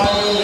Bye.